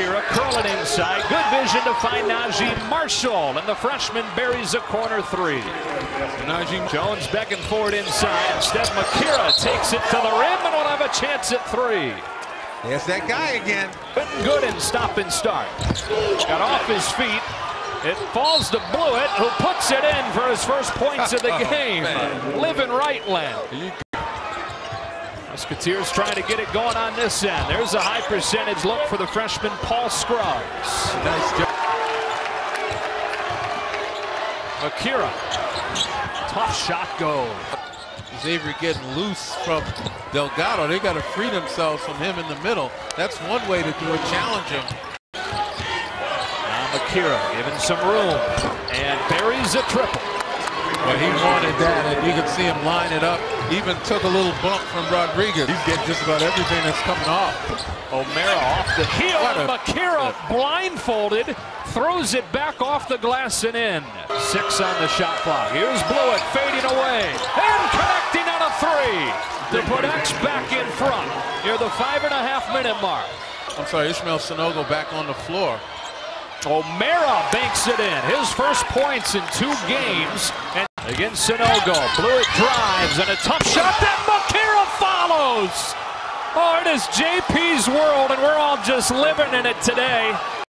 Macura curling inside. Good vision to find Naji Marshall, and the freshman buries a corner three. Najee Jones beckoned forward inside. Steph Macura takes it to the rim and will have a chance at three. There's that guy again. Good and stop and start. Got off his feet. It falls to Bluiett, who puts it in for his first points of the oh, game. Living Rightland. Musketeers trying to get it going on this end. There's a high percentage look for the freshman Paul Scruggs. Nice job. Akira. Tough shot goal. Xavier getting loose from Delgado. They got to free themselves from him in the middle. That's one way to do it. Challenge him. Now Akira given some room and buries a triple. Well, he wanted that, and you can see him line it up. Even took a little bump from Rodriguez. He's getting just about everything that's coming off. O'Mara off the heel. Macura blindfolded, throws it back off the glass and in. Six on the shot clock. Here's Bluiett fading away and connecting on a three The put back in front near the five and a half minute mark. I'm sorry, Ismael Sanogo back on the floor. O'Mara banks it in. His first points in two games. And against Sanogo. Bluiett drives and a tough shot that Macura follows. Oh, it is JP's world, and we're all just living in it today.